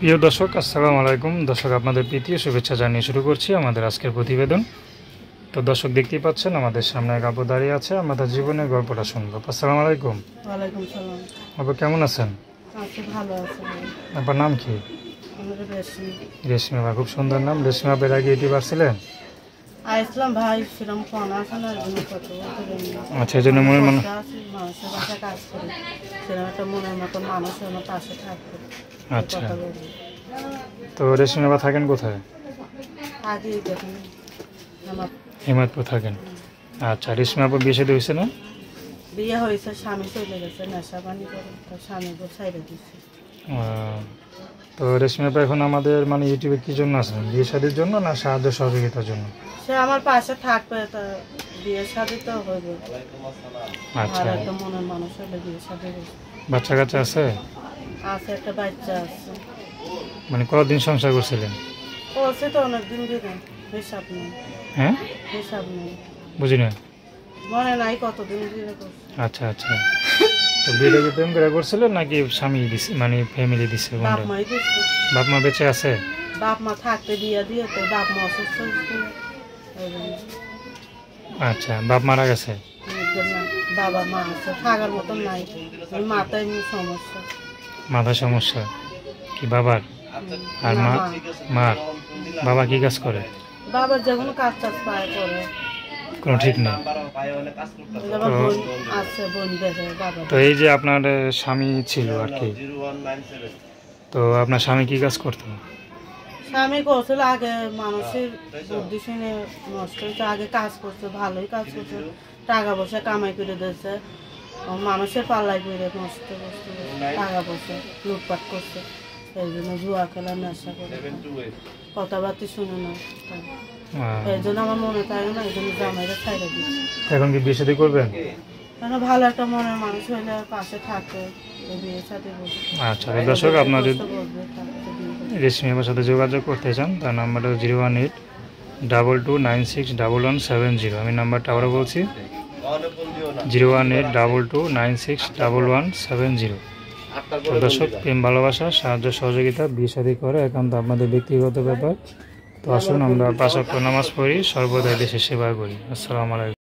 প্রিয় দর্শক আসসালামু আলাইকুম। দর্শক আপনাদের প্রীতি শুভেচ্ছা জানিয়ে শুরু করছি আমাদের আজকের প্রতিবেদন। তো দর্শক দেখতেই পাচ্ছেন আমাদের সামনে এক আপু দাঁড়িয়ে আছে আমাদের জীবনের গল্পটা শুনব। আসসালামু আলাইকুম। আপু কেমন আছেন? আপনার নাম কি? আমাদের বেশি রেশমি। খুব সুন্দর নাম। রেশমি আপার আগে ইউটিউবার ছিলেন আইসলাম ভাই সেরকম ফোন আসে না এই জন্য কত আচ্ছা এই জন্য মনে মনে মনের মানুষ আচ্ছা। তো রেশমি আপা থাকেন কোথায়? হিমায়তপুর থাকেন। আচ্ছা রেশমি আপা বিয়ে সাথে হয়েছে না? বিয়ে হয়েছে স্বামী চলে গেছে নেশা পানি করে তো স্বামী গো ছাইড়ে দিচ্ছে তো রেশমি আপা এখন আমাদের মানে ইউটিউবে কি জন্য আছেন বিয়ে শাদির জন্য না সাহায্য সহযোগিতার জন্য? সে আমার পাশে থাকবে তা বিয়ে শাদি তো হইবে। আচ্ছা। মনের মানুষ হলে বিয়ে শাদি বাচ্চা কাচ্চা আছে? আছে একটা বাচ্চা আছে। মানে কতদিন সংসার করছিলেন? করছে তো অনেকদিন দিনে হিসাব নেই। হ্যাঁ? হিসাব নেই। বুঝি না মনে নাই কতদিন ধরে করছে। আচ্ছা আচ্ছা। তো বিয়েটা কি প্রেম করে করছিলেন নাকি স্বামী দিছে মানে ফ্যামিলি দিছে বাপ মাই মা বেঁচে আছে? বাপ মা থাকতে দিয়ে দিয়ে তো বাপ মা অসুস্থ আচ্ছা বাপ মারা গেছে? এর বাবা মা আছে থাকার মতন নাই। মাথায় সমস্যা। মাথা সমস্যা? কি বাবার? আর মা? মার? বাবা কি কাজ করে? বাবার যে কোনো কাজ টাজ পায় করে। কোনো ঠিক নেই। তো এই যে আপনার স্বামী ছিল আর কি। তো আপনার স্বামী কি কাজ করতো? স্বামী করছিল আগে মানুষের বুদ্ধি শুনে নষ্ট হয়েছে আগে কাজ করছে ভালোই কাজ করছে টাকা পয়সা কামাই করে দিয়েছে। মানুষের পাল্লাই করে নষ্ট করছে টাকা পয়সা লুটপাট করছে। এই জন্য জুয়া খেলা নেশা করে। কথাবার্তা শুনে না। এই জন্য আমার মনে থাকে না এই জন্য জামাইরা ছাইড়ে দিচ্ছে। এখন কি বিয়ে করবেন? কেন ভালো একটা মনের মানুষ হলে পাশে থাকে আচ্ছা দর্শক আপনার যদি। রেশমি আমার সাথে যোগাযোগ করতে চান তার নাম্বারটা zero one eight double two nine six double one seven zero. আমি নাম্বারটা আবারও বলছি। Zero one eight double two nine six double one seven zero. দর্শক প্রেম ভালোবাসা সাহায্য সহযোগিতা বিয়ে করে একান্ত আপনাদের ব্যক্তিগত ব্যাপার। তো আসুন আমরা পাঁচ নামাজ পড়ি সর্বদাই দেশে সেবা করি। আসসালামু আলাইকুম।